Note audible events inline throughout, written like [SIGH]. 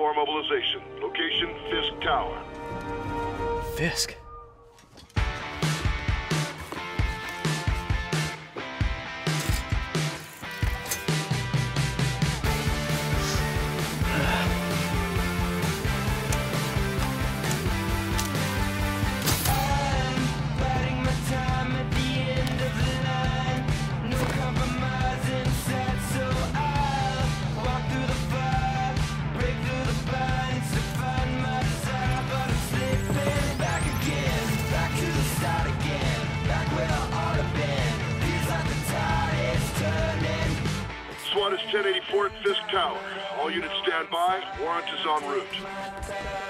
1084 mobilization. Location Fisk Tower. Fisk. SWAT is 1084 at Fisk Tower. All units stand by. Warrant is en route.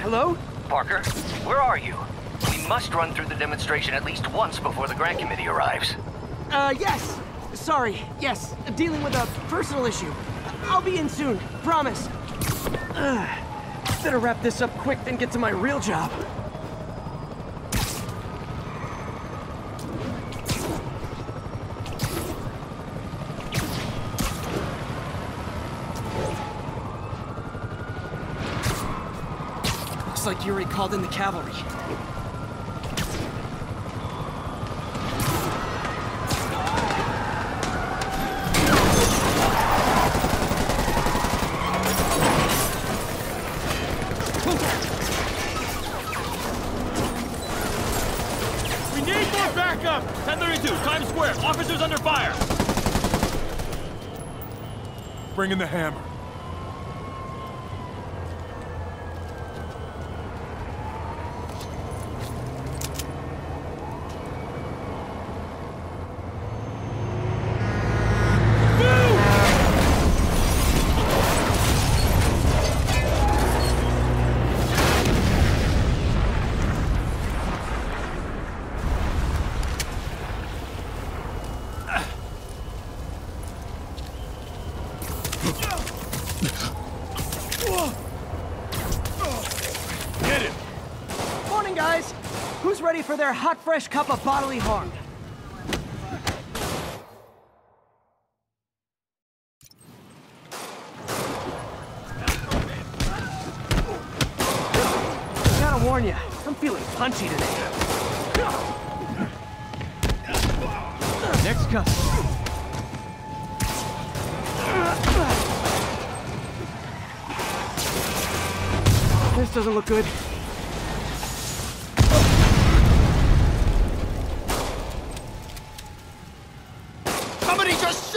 hello? Parker, where are you? We must run through the demonstration at least once before the grant committee arrives. Uh, yes. Sorry. Yes. Dealing with a personal issue. I'll be in soon. Promise. Ugh. Better wrap this up quick than get to my real job. Looks like Yuri called in the cavalry. We need more backup! 1032, Times Square. Officers under fire. Bring in the hammer. For their hot, fresh cup of bodily harm? Gotta warn you, I'm feeling punchy today. Next cup. This doesn't look good. Somebody just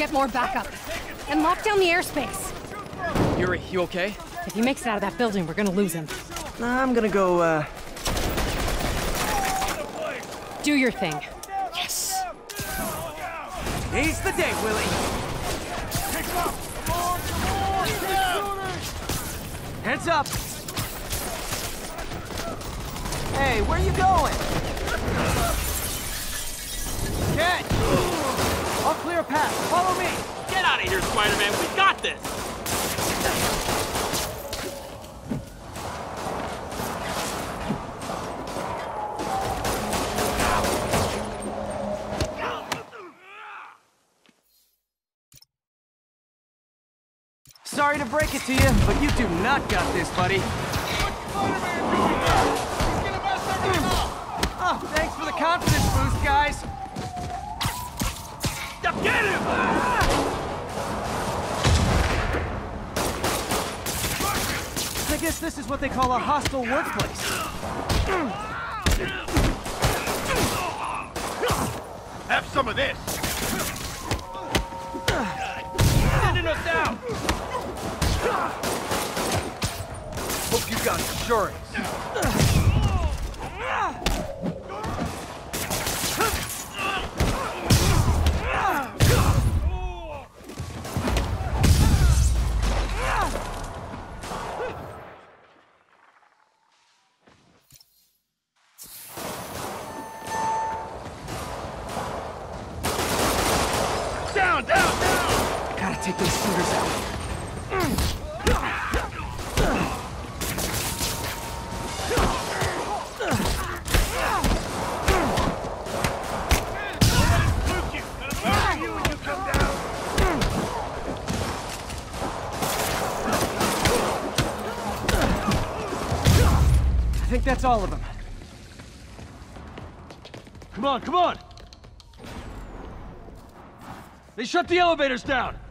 Get more backup. And lock down the airspace. Yuri, you okay? If he makes it out of that building, we're gonna lose him. I'm gonna go, uh... Do your thing. Yes! He's the day, Willie! Heads up! Hey, where are you going? Ken! I'll clear a path. Follow me! Get out of here, Spider-Man. We got this. Sorry to break it to you, but you do not got this, buddy. Oh, thanks for the confidence boost, guys. Now get him! I guess this is what they call a hostile workplace. Have some of this. Sending us down. Hope you got insurance. Gotta take those shooters out. Luke you. I'll you when you come down. I think that's all of them. Come on, come on. They shut the elevators down.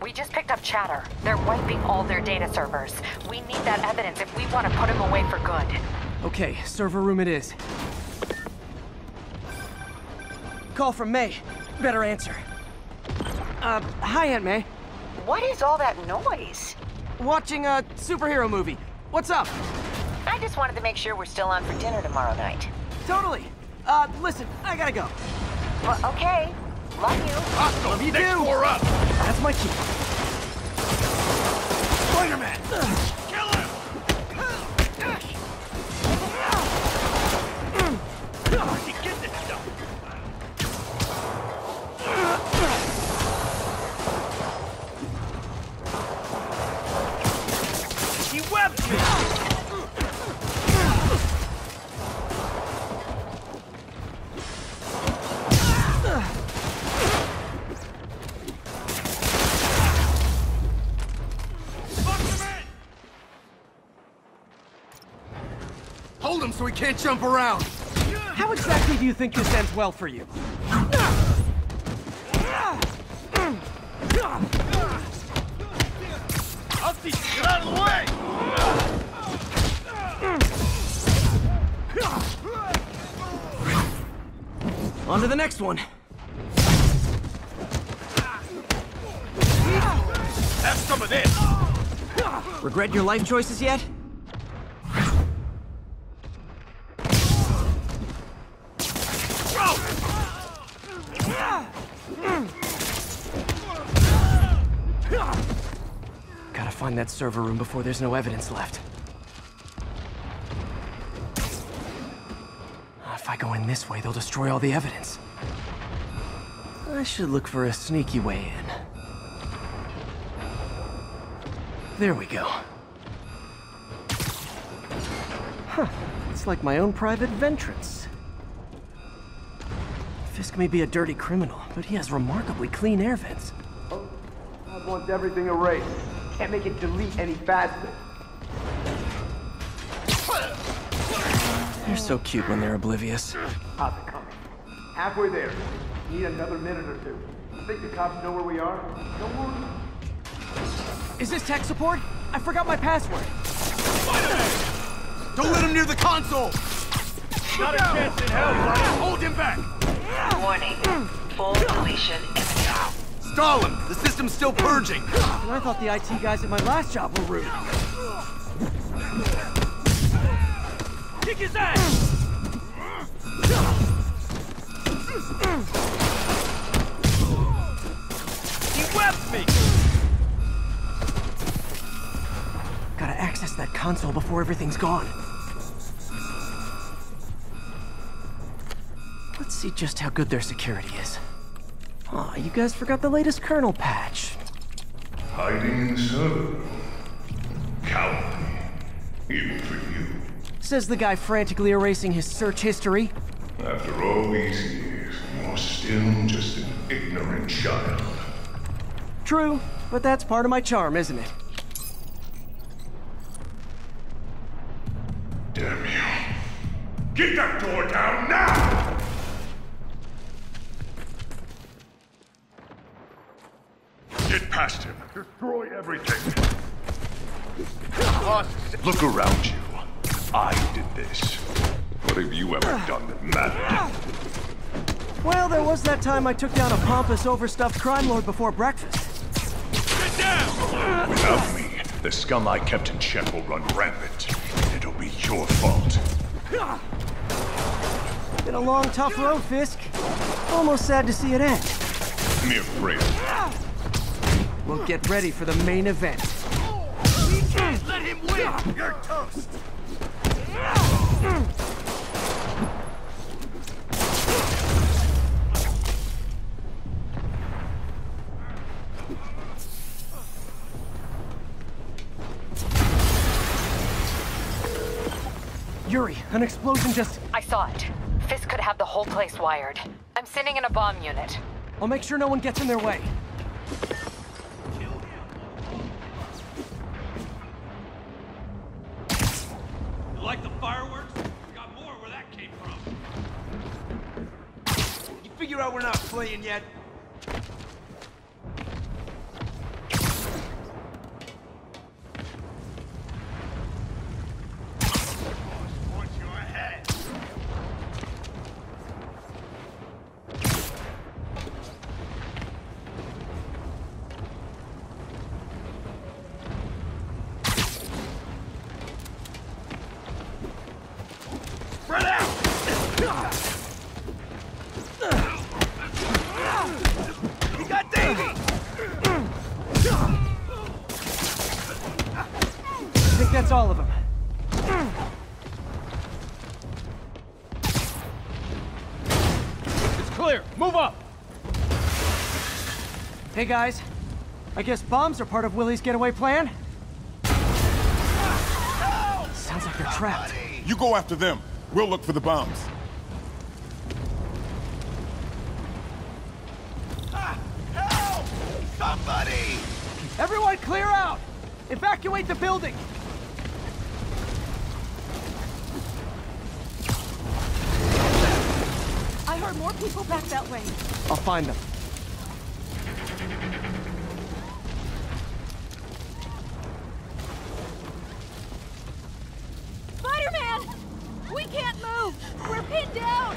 We just picked up chatter. They're wiping all their data servers. We need that evidence if we want to put him away for good. Okay, server room it is. Call from May. Better answer. Uh, hi, Aunt May. What is all that noise? Watching a superhero movie. What's up? I just wanted to make sure we're still on for dinner tomorrow night. Totally. Uh, listen, I gotta go. Well, okay. Love you. Hostile. Love you Next too. floor up. That's my key. Spider-Man. Kill him. Where'd you get this stuff? He webbed me. Fuck him in. Hold him so he can't jump around. How exactly do you think this ends well for you? I'll see you. Get out of the way! On to the next one. Have some of this! Regret your life choices yet? Find that server room before there's no evidence left. Ah, if I go in this way, they'll destroy all the evidence. I should look for a sneaky way in. There we go. Huh. It's like my own private ventrance. Fisk may be a dirty criminal, but he has remarkably clean air vents. Oh, I want everything erased. Can't make it delete any faster. They're so cute when they're oblivious. How's it coming? Halfway there. Need another minute or two. Think the cops know where we are? Don't worry. Is this tech support? I forgot my password. Don't let him near the console! Not a chance in hell, buddy! Hold him back! Warning. Full deletion imminent. Stall him! The system's still purging! And I thought the IT guys at my last job were rude. Kick his ass! He webbed me! Gotta access that console before everything's gone. Let's see just how good their security is. Aw, you guys forgot the latest kernel patch. Hiding in the server room. Cowardly. Even for you. Says the guy frantically erasing his search history. After all these years, you're still just an ignorant child. True, but that's part of my charm, isn't it? Damn you. Get that down Destroy everything. Look around you. I did this. What have you ever done that mattered? Well, there was that time I took down a pompous, overstuffed crime lord before breakfast. Get down! Without me, the scum I kept in check will run rampant. It'll be your fault. Been a long, tough road, Fisk. Almost sad to see it end. Mere frail. We'll get ready for the main event. Let him win! You're toast! Yuri, an explosion just... I saw it. Fisk could have the whole place wired. I'm sending in a bomb unit. I'll make sure no one gets in their way. Hey guys, I guess bombs are part of Willie's getaway plan? Sounds like they're trapped. You go after them. We'll look for the bombs. Help! Somebody! Everyone clear out! Evacuate the building! I heard more people back that way. I'll find them. Spider-Man! We can't move! We're pinned down!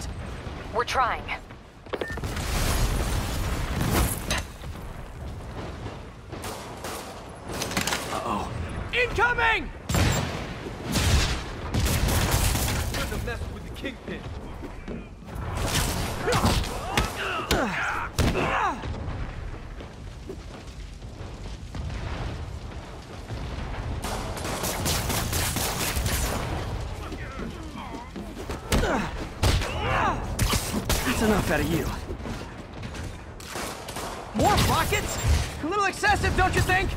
We're trying. Uh-oh. Incoming! Shouldn't have messed with the kingpin. Out of you. More rockets? A little excessive, don't you think?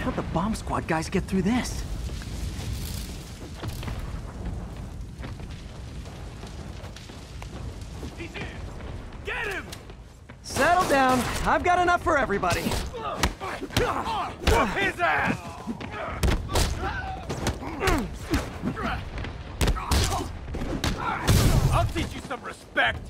How'd the bomb squad guys get through this? Get him! Settle down. I've got enough for everybody. His ass! I'll teach you some respect!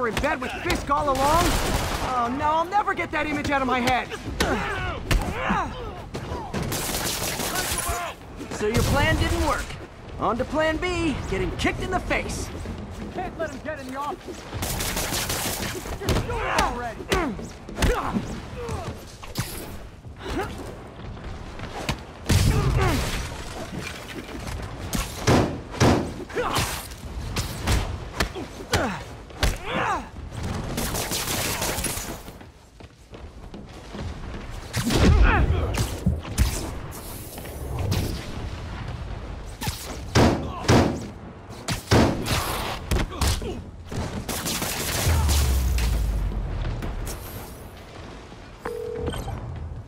in bed with Fisk all along? Oh no, I'll never get that image out of my head. So your plan didn't work. On to plan B, getting kicked in the face. Can't let him get in the office. Just do it already. [CLEARS THROAT]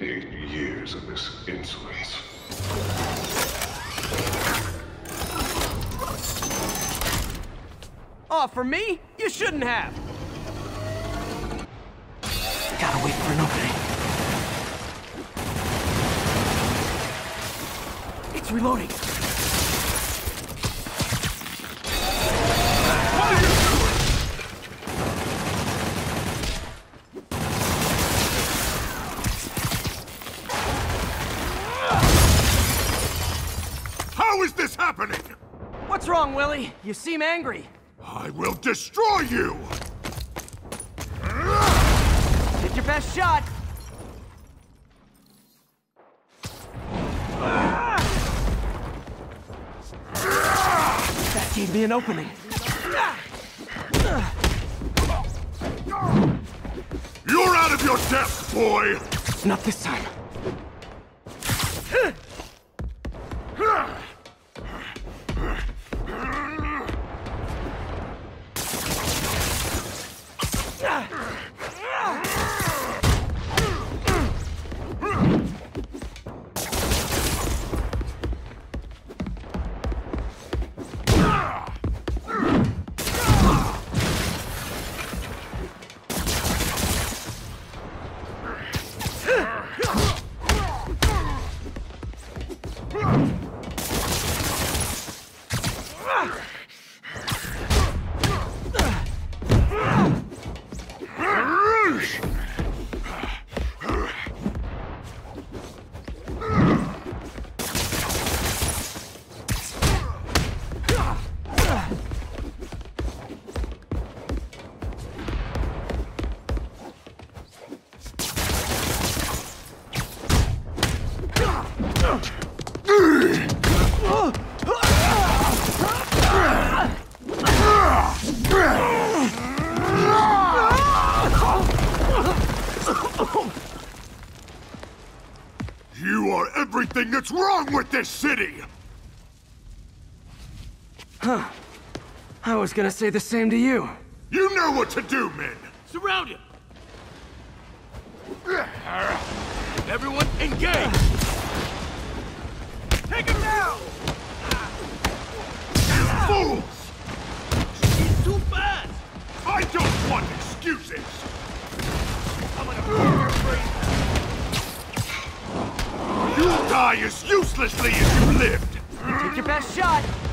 Eight years of this insolence. Oh, for me? You shouldn't have. Gotta wait for an opening. It's reloading. What's wrong, Willie? You seem angry. I will destroy you! Take your best shot. That gave me an opening. You're out of your depth, boy! Not this time. Everything that's wrong with this city! Huh. I was gonna say the same to you. You know what to do, men! Surround him! Everyone, engage! Take him down! Fools! He's too fast! I don't want excuses! You'll die as uselessly as you lived! Take your best shot.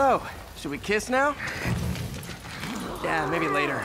So, should we kiss now? Yeah, maybe later.